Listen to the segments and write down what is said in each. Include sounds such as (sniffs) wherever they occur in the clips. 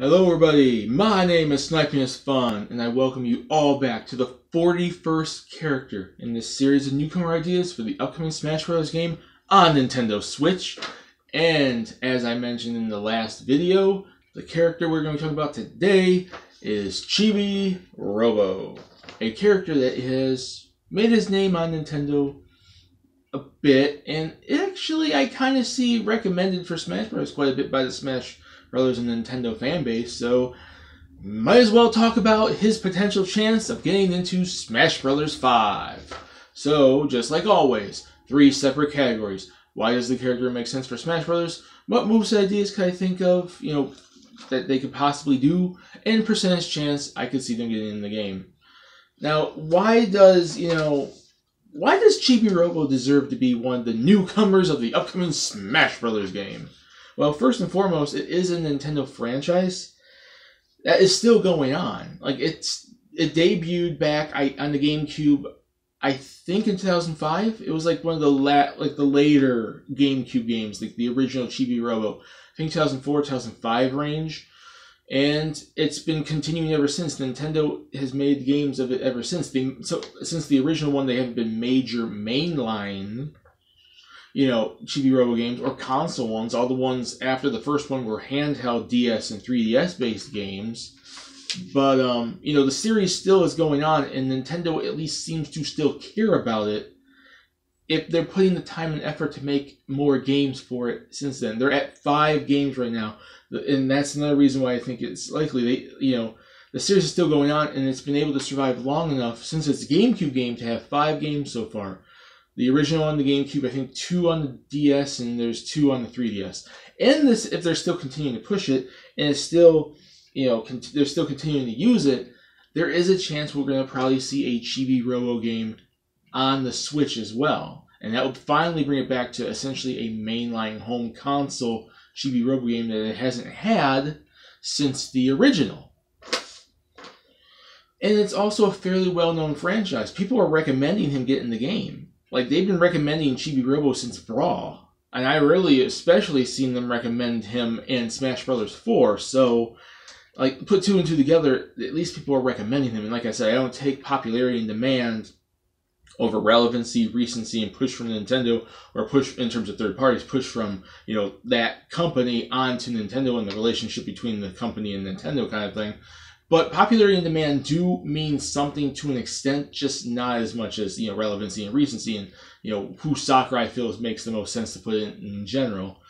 Hello everybody, my name is Sniping is Fun, and I welcome you all back to the 41st character in this series of newcomer ideas for the upcoming Smash Bros. game on Nintendo Switch. And as I mentioned in the last video, the character we're going to talk about today is Chibi Robo, a character that has made his name on Nintendo a bit, and actually I kind of see recommended for Smash Bros. quite a bit by the Smash Brothers and Nintendo fan base, so might as well talk about his potential chance of getting into Smash Brothers 5. So, just like always, three separate categories. Why does the character make sense for Smash Brothers? What moves and ideas can I think of, you know, that they could possibly do? And percentage chance I could see them getting in the game. Now, why does, you know, why does Chibi Robo deserve to be one of the newcomers of the upcoming Smash Brothers game? Well, first and foremost, it is a Nintendo franchise that is still going on. Like it's it debuted back I, on the GameCube, I think in 2005. It was like one of the la- like the later GameCube games, like the original Chibi Robo. I think 2004, 2005 range. And it's been continuing ever since. Nintendo has made games of it ever since. They, so since the original one, they haven't been major mainline you know, Chibi Robo games or console ones. All the ones after the first one were handheld DS and 3DS based games. But um, you know, the series still is going on, and Nintendo at least seems to still care about it. If they're putting the time and effort to make more games for it since then, they're at five games right now, and that's another reason why I think it's likely they, you know, the series is still going on, and it's been able to survive long enough since it's a GameCube game to have five games so far the original on the GameCube, I think two on the DS, and there's two on the 3DS. And this, if they're still continuing to push it, and it's still, you know, cont- they're still continuing to use it, there is a chance we're going to probably see a Chibi Robo game on the Switch as well. And that would finally bring it back to essentially a mainline home console Chibi Robo game that it hasn't had since the original. And it's also a fairly well known franchise. People are recommending him get in the game like they've been recommending Chibi Robo since Brawl, and I really especially seen them recommend him in Smash Brothers Four. So, like put two and two together, at least people are recommending him. And like I said, I don't take popularity and demand over relevancy, recency, and push from Nintendo, or push in terms of third parties, push from you know that company onto Nintendo and the relationship between the company and Nintendo kind of thing. But popularity and demand do mean something to an extent, just not as much as you know relevancy and recency, and you know who Sakurai feels makes the most sense to put in in general.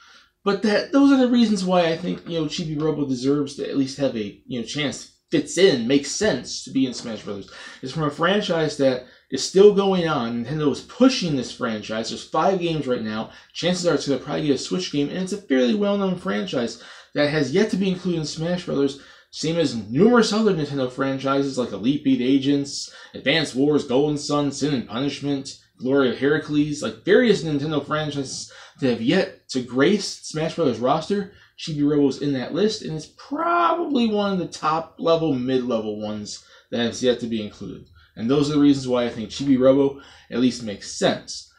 But that those are the reasons why I think you know Chibi Robo deserves to at least have a you know chance, fits in, makes sense to be in Smash Brothers. It's from a franchise that is still going on. Nintendo is pushing this franchise. There's five games right now. Chances are it's going to probably get a Switch game, and it's a fairly well-known franchise that has yet to be included in Smash Brothers same as numerous other Nintendo franchises like Elite Beat Agents, Advance Wars, Golden Sun, Sin and Punishment, Glory of Heracles, like various Nintendo franchises that have yet to grace Smash Bros. roster. Chibi Robo is in that list, and it's probably one of the top level, mid level ones that has yet to be included. And those are the reasons why I think Chibi Robo at least makes sense.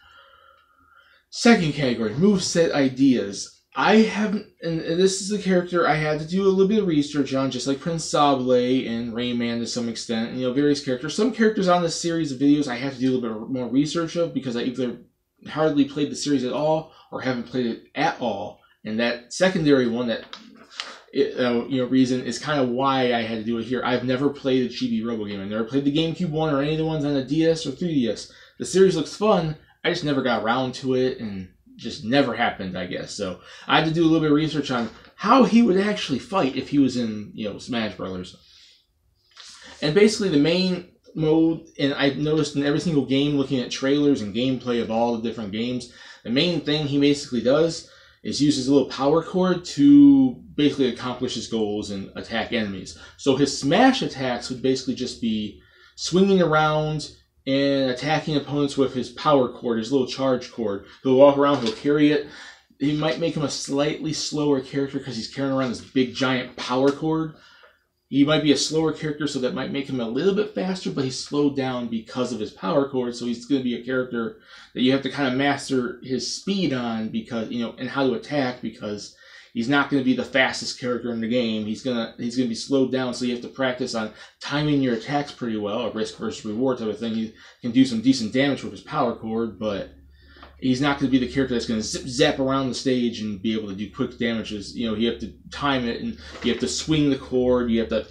Second category, move set ideas. I haven't, and this is a character I had to do a little bit of research on, just like Prince Sable and Rayman to some extent, you know, various characters. Some characters on this series of videos I have to do a little bit more research of because I either hardly played the series at all or haven't played it at all. And that secondary one, that uh, you know, reason is kind of why I had to do it here. I've never played a Chibi Robo game. I've never played the GameCube one or any of the ones on the DS or 3DS. The series looks fun. I just never got around to it and just never happened, I guess. So I had to do a little bit of research on how he would actually fight if he was in, you know, Smash Brothers. And basically, the main mode, and I've noticed in every single game, looking at trailers and gameplay of all the different games, the main thing he basically does is uses a little power cord to basically accomplish his goals and attack enemies. So his smash attacks would basically just be swinging around and attacking opponents with his power cord, his little charge cord. He'll walk around, he'll carry it. He might make him a slightly slower character because he's carrying around this big giant power cord. He might be a slower character, so that might make him a little bit faster, but he's slowed down because of his power cord. So he's going to be a character that you have to kind of master his speed on because you know and how to attack because he's not going to be the fastest character in the game. He's gonna he's gonna be slowed down, so you have to practice on timing your attacks pretty well, a risk versus reward type of thing. He can do some decent damage with his power cord, but he's not going to be the character that's going to zip zap around the stage and be able to do quick damages. You know, you have to time it and you have to swing the cord, You have to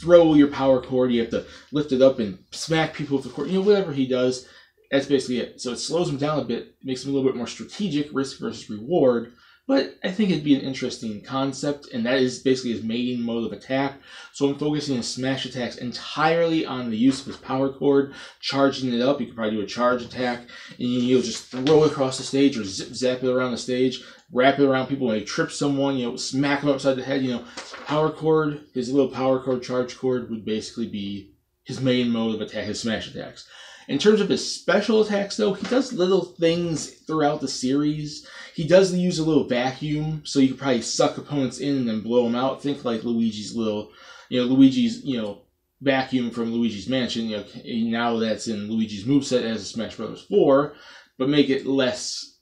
throw your power cord. You have to lift it up and smack people with the cord. You know, whatever he does, that's basically it. So it slows him down a bit, makes him a little bit more strategic, risk versus reward. But I think it'd be an interesting concept, and that is basically his main mode of attack. So I'm focusing his smash attacks entirely on the use of his power cord, charging it up. You could probably do a charge attack, and you'll just throw it across the stage or zip zap it around the stage, wrap it around people. When he trip someone, you know, smack him upside the head. You know, power cord, his little power cord, charge cord would basically be his main mode of attack, his smash attacks. In terms of his special attacks, though, he does little things throughout the series. He does use a little vacuum, so you can probably suck opponents in and then blow them out. Think like Luigi's little, you know, Luigi's, you know, vacuum from Luigi's Mansion. You know, now that's in Luigi's moveset as a Smash Bros. 4, but make it less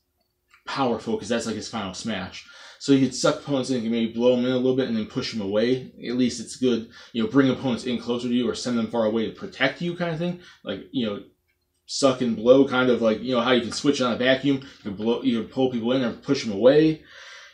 powerful because that's like his final smash. So you could suck opponents in, and maybe blow them in a little bit, and then push them away. At least it's good, you know, bring opponents in closer to you or send them far away to protect you, kind of thing. Like you know, suck and blow, kind of like you know how you can switch on a vacuum. You can blow, you can pull people in and push them away.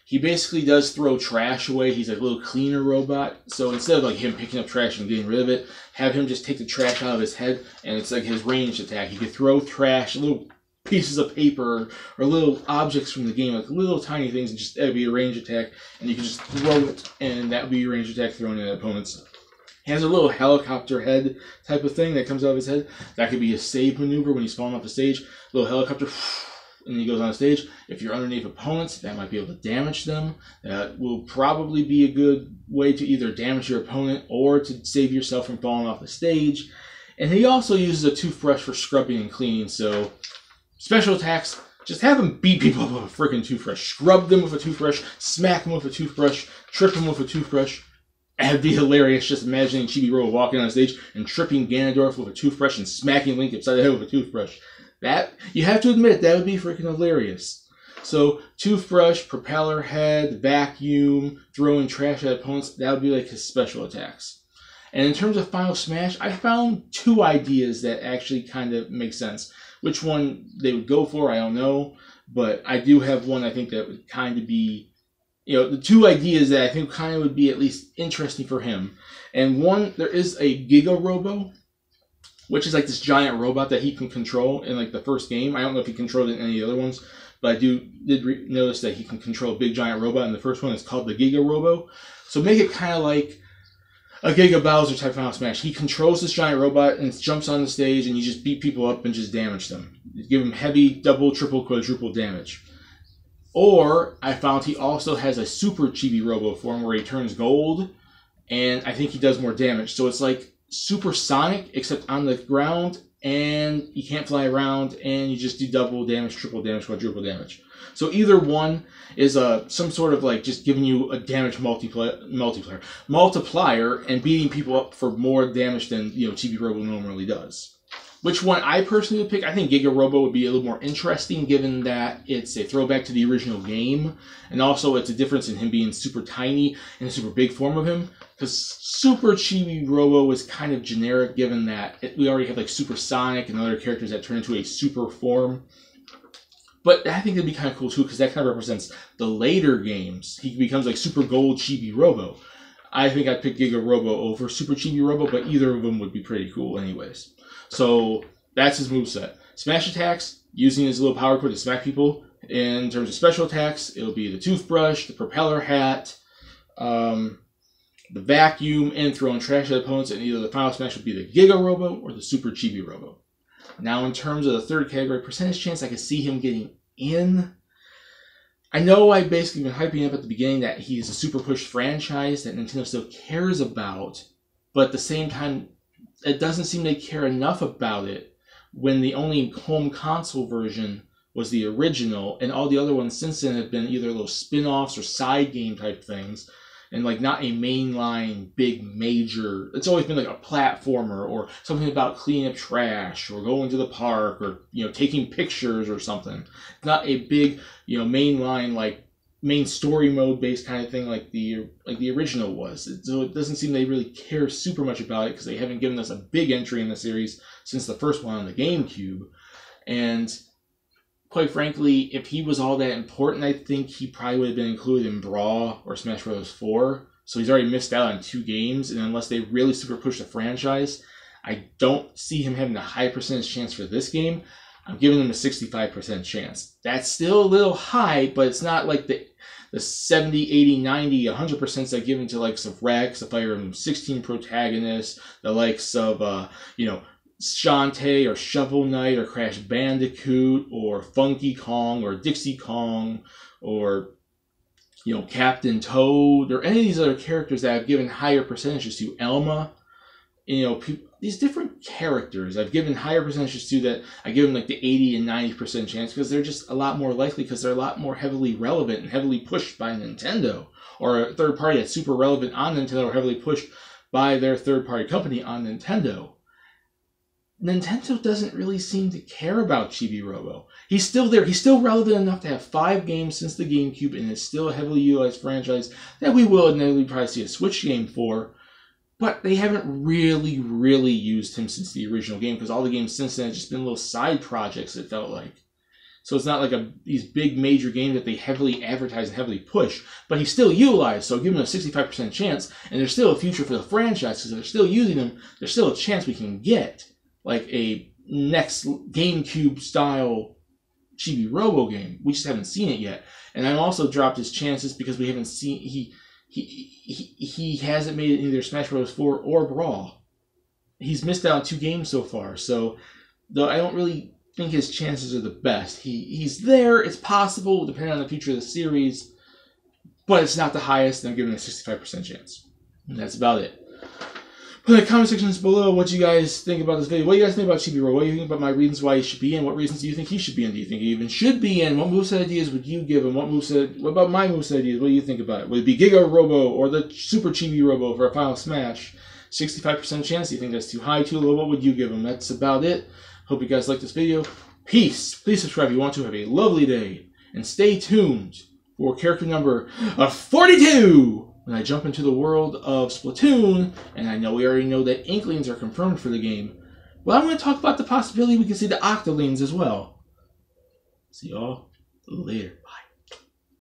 He basically does throw trash away. He's a little cleaner robot. So instead of like him picking up trash and getting rid of it, have him just take the trash out of his head, and it's like his ranged attack. He could throw trash, little pieces of paper or little objects from the game, like little tiny things, and just that'd be a range attack, and you can just throw it, and that would be your range attack thrown at opponents. He has a little helicopter head type of thing that comes out of his head. That could be a save maneuver when he's falling off the stage. A Little helicopter, (sniffs) and he goes on stage. If you're underneath opponents, that might be able to damage them. That will probably be a good way to either damage your opponent or to save yourself from falling off the stage. And he also uses a toothbrush for scrubbing and cleaning, so Special attacks, just have them beat people up with a freaking toothbrush. Scrub them with a toothbrush, smack them with a toothbrush, trip them with a toothbrush. It'd be hilarious just imagining Chibi Robo walking on stage and tripping Ganondorf with a toothbrush and smacking Link upside the head with a toothbrush. That, you have to admit, that would be freaking hilarious. So, toothbrush, propeller head, vacuum, throwing trash at opponents, that would be like his special attacks. And in terms of Final Smash, I found two ideas that actually kind of make sense. Which one they would go for, I don't know. But I do have one I think that would kind of be, you know, the two ideas that I think kind of would be at least interesting for him. And one, there is a Giga Robo, which is like this giant robot that he can control in like the first game. I don't know if he controlled it in any other ones, but I do did re- notice that he can control a big giant robot in the first one. It's called the Giga Robo. So make it kind of like a Giga Bowser type Final Smash. He controls this giant robot and jumps on the stage, and you just beat people up and just damage them. You give him heavy double, triple, quadruple damage. Or I found he also has a Super Chibi Robo form where he turns gold, and I think he does more damage. So it's like Super Sonic, except on the ground, and you can't fly around, and you just do double damage, triple damage, quadruple damage. So either one is a uh, some sort of like just giving you a damage multiplier, multiplier, multiplier, and beating people up for more damage than you know Chibi Robo normally does. Which one I personally would pick? I think Giga Robo would be a little more interesting, given that it's a throwback to the original game, and also it's a difference in him being super tiny and a super big form of him. Because Super Chibi Robo was kind of generic, given that it, we already have like Super Sonic and other characters that turn into a super form. But I think it'd be kind of cool too because that kind of represents the later games. He becomes like Super Gold Chibi Robo. I think I'd pick Giga Robo over Super Chibi Robo, but either of them would be pretty cool anyways. So that's his move set. Smash attacks, using his little power cord to smack people. In terms of special attacks, it'll be the toothbrush, the propeller hat, um, the vacuum, and throwing trash at opponents. And either the final smash would be the Giga Robo or the Super Chibi Robo. Now, in terms of the third category, percentage chance I could see him getting in. I know I've basically been hyping up at the beginning that he's a super push franchise that Nintendo still cares about, but at the same time, it doesn't seem they care enough about it when the only home console version was the original, and all the other ones since then have been either little spin offs or side game type things and like not a mainline big major it's always been like a platformer or something about cleaning up trash or going to the park or you know taking pictures or something. Not a big you know mainline like main story mode based kind of thing like the like the original was. So it doesn't seem they really care super much about it because they haven't given us a big entry in the series since the first one on the GameCube. And quite frankly, if he was all that important, I think he probably would have been included in Brawl or Smash Bros. 4. So he's already missed out on two games, and unless they really super push the franchise, I don't see him having a high percentage chance for this game. I'm giving them a 65% chance. That's still a little high, but it's not like the the 70, 80, 90, 100% I give to likes of Rex, the Fire Emblem 16 protagonists, the likes of, uh, you know, Shantae or Shovel Knight or Crash Bandicoot or Funky Kong or Dixie Kong or you know Captain Toad or any of these other characters that I've given higher percentages to. Elma, you know, these different characters I've given higher percentages to that I give them like the 80 and 90% chance because they're just a lot more likely because they're a lot more heavily relevant and heavily pushed by Nintendo or a third party that's super relevant on Nintendo or heavily pushed by their third party company on Nintendo. Nintendo doesn't really seem to care about Chibi Robo. He's still there. He's still relevant enough to have five games since the GameCube, and it's still a heavily utilized franchise that we will inevitably probably see a Switch game for. But they haven't really, really used him since the original game because all the games since then have just been little side projects. It felt like. So it's not like a these big major games that they heavily advertise and heavily push, but he's still utilized. So give him a 65% chance, and there's still a future for the franchise because they're still using him. There's still a chance we can get like a next GameCube style Chibi Robo game. We just haven't seen it yet. And I've also dropped his chances because we haven't seen he he he, he hasn't made it either Smash Bros. 4 or Brawl. He's missed out on two games so far. So though I don't really think his chances are the best. He he's there, it's possible, depending on the future of the series, but it's not the highest, and I'm giving it a 65% chance. And that's about it. Put in the comment sections below what you guys think about this video. What do you guys think about Chibi Robo? What do you think about my reasons why he should be in? What reasons do you think he should be in? Do you think he even should be in? What moveset ideas would you give him? What moveset, what about my moveset ideas? What do you think about it? Would it be Giga Robo or the Super Chibi Robo for a final smash? 65% chance. Do you think that's too high, too low? What would you give him? That's about it. Hope you guys like this video. Peace. Please subscribe if you want to. Have a lovely day. And stay tuned for character number uh, 42 when I jump into the world of Splatoon, and I know we already know that Inklings are confirmed for the game, well, I'm going to talk about the possibility we can see the Octolings as well. See y'all later.